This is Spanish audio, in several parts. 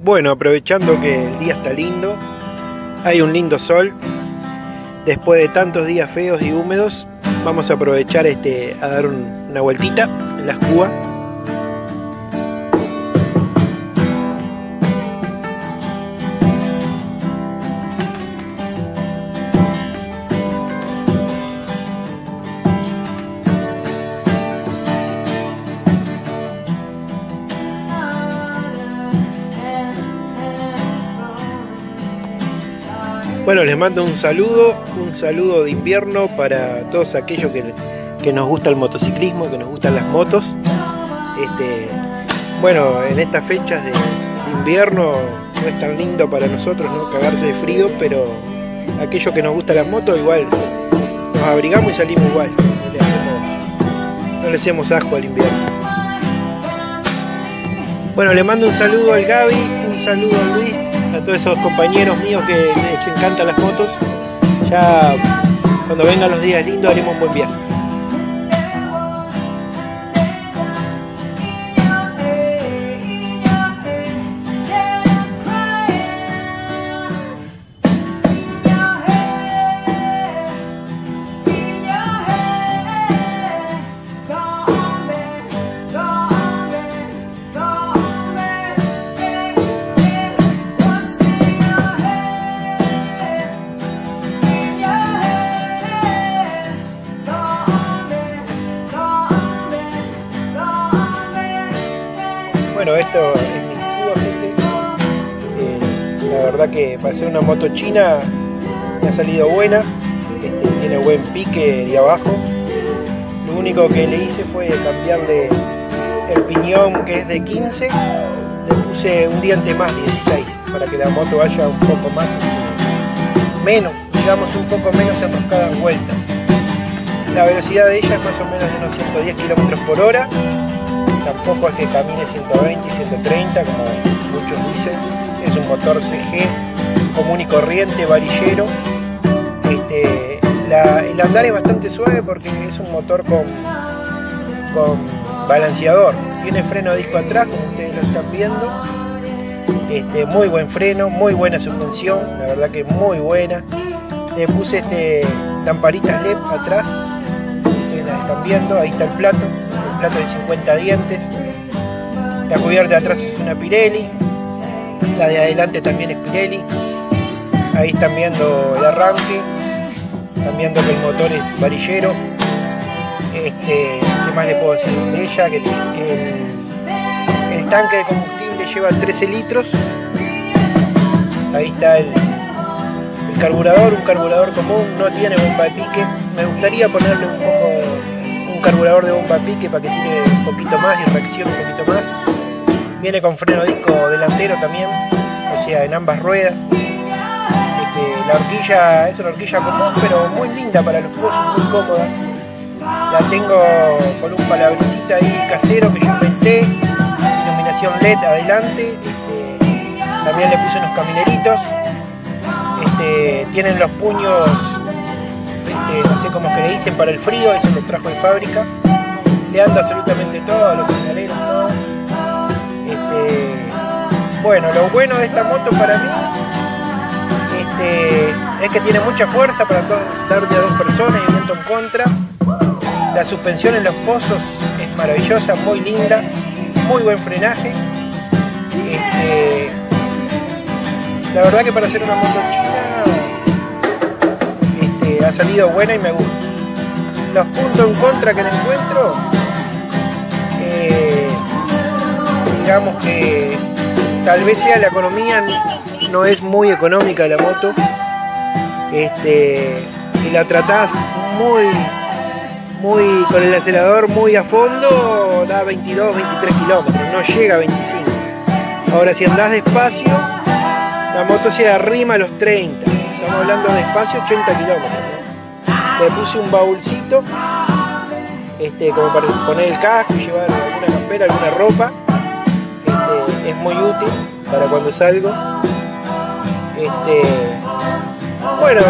Bueno, aprovechando que el día está lindo, hay un lindo sol. Después de tantos días feos y húmedos, vamos a aprovechar este a dar una vueltita en las cubas Bueno, les mando un saludo, un saludo de invierno para todos aquellos que, nos gusta el motociclismo, que nos gustan las motos. Este, bueno, en estas fechas de, invierno no es tan lindo para nosotros, ¿no? Cagarse de frío, pero aquellos que nos gustan las motos igual nos abrigamos y salimos igual. No le hacemos, no le hacemos asco al invierno. Bueno, le mando un saludo al Gaby, un saludo a Luis, a todos esos compañeros míos que les encantan las motos. Ya cuando vengan los días lindos haremos un buen viaje. Esto es mi Cuba, gente. Eh, la verdad que para hacer una moto china me ha salido buena. Este, tiene buen pique de abajo. Lo único que le hice fue cambiarle el piñón que es de 15. Le puse un diente más, 16, para que la moto vaya un poco más, menos, digamos un poco menos enroscada vueltas. La velocidad de ella es más o menos de unos 110 km por hora tampoco es que camine 120 y 130 como muchos dicen, es un motor CG común y corriente, varillero. Este, el andar es bastante suave porque es un motor con, balanceador, tiene freno a disco atrás como ustedes lo están viendo, este, muy buen freno, muy buena suspensión, la verdad que muy buena. Le puse este, lamparitas LED atrás, ustedes las están viendo, ahí está el plato, plato de 50 dientes. La cubierta de atrás es una Pirelli. La de adelante también es Pirelli. Ahí están viendo el arranque. Están viendo que el motor es varillero. Este, ¿Qué más le puedo decir de ella? Que el, el tanque de combustible lleva 13 litros. Ahí está el, el carburador, un carburador común, no tiene bomba de pique. Me gustaría ponerle un poco carburador de bomba pique para que tire un poquito más y reaccione un poquito más. Viene con freno disco delantero también, o sea, en ambas ruedas. Este, la horquilla es una horquilla común, pero muy linda para los pozos, muy cómoda. La tengo con un palabricita ahí casero que yo inventé, iluminación LED adelante. Este, también le puse unos camineritos. Este, tienen los puños no sé cómo que le dicen, para el frío, eso lo trajo de fábrica. Le anda absolutamente todo, los señaleros, todo. Este, bueno, lo bueno de esta moto para mí este, es que tiene mucha fuerza para darte a dos personas y un montón contra. La suspensión en los pozos es maravillosa, muy linda, muy buen frenaje. Este, la verdad que para hacer una moto china ha salido buena y me gusta. Los puntos en contra que le encuentro, eh, digamos que tal vez sea la economía, no es muy económica la moto. Este, si la tratás muy, muy con el acelerador muy a fondo, da 22, 23 kilómetros, no llega a 25. Ahora si andás despacio, la moto se arrima a los 30. Estamos hablando de despacio 80 kilómetros le puse un baúlcito este, como para poner el casco y llevar alguna campera, alguna ropa. Este, es muy útil para cuando salgo. Este, bueno,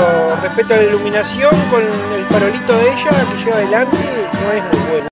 respecto a la iluminación, con el farolito de ella que lleva adelante, no es muy bueno.